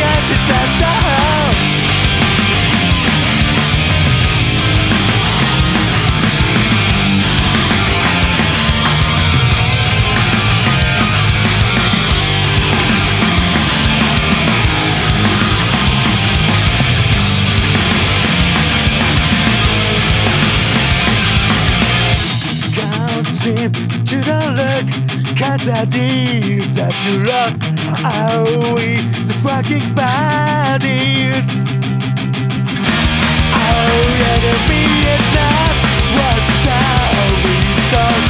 get Katadine that you lost Are we the sparking bodies? Our enemy is not what shall we start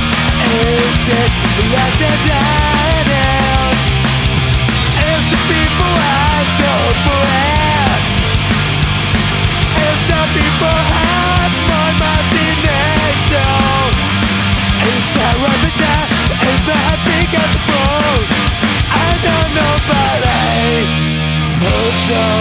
Is it like the so